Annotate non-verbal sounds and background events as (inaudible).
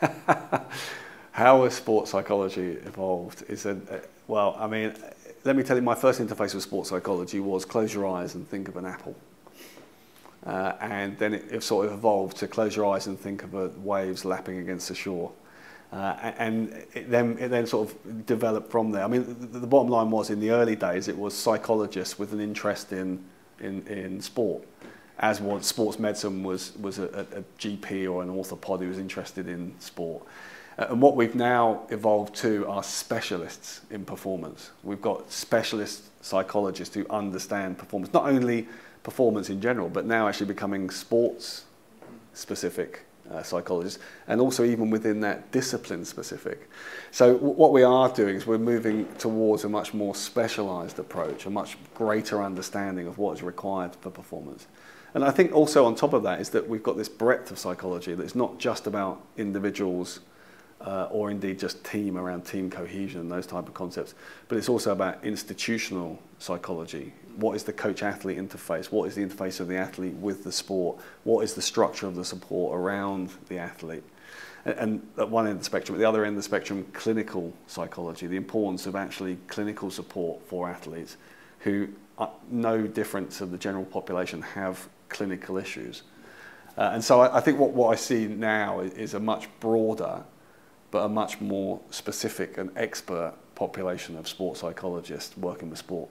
(laughs) How has sports psychology evolved? Is a, well, I mean, let me tell you, my first interface with sports psychology was close your eyes and think of an apple. Uh, and then it, it, sort of evolved to close your eyes and think of waves lapping against the shore. Uh, and it then, it then sort of developed from there. I mean, the, the bottom line was in the early days, it was psychologists with an interest in, in, in sport, as once sports medicine was, was a, a GP or an orthopod who was interested in sport. Uh, and what we've now evolved to are specialists in performance. We've got specialist psychologists who understand performance, not only performance in general, but now actually becoming sports specific uh, psychologists, and also even within that discipline specific. So what we are doing is we're moving towards a much more specialized approach, a much greater understanding of what is required for performance. And I think also on top of that is that we've got this breadth of psychology that is not just about individuals uh, or indeed just team around team cohesion and those type of concepts. But it's also about institutional psychology. What is the coach-athlete interface? What is the interface of the athlete with the sport? What is the structure of the support around the athlete? And, and at one end of the spectrum, at the other end of the spectrum, clinical psychology, the importance of actually clinical support for athletes who, no different to the general population, have clinical issues. Uh, and so I, I think what, what I see now is, is a much broader but a much more specific and expert population of sports psychologists working with sport.